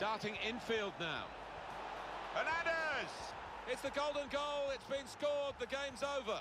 Darting infield now. Hernandez! It's the golden goal, it's been scored, the game's over.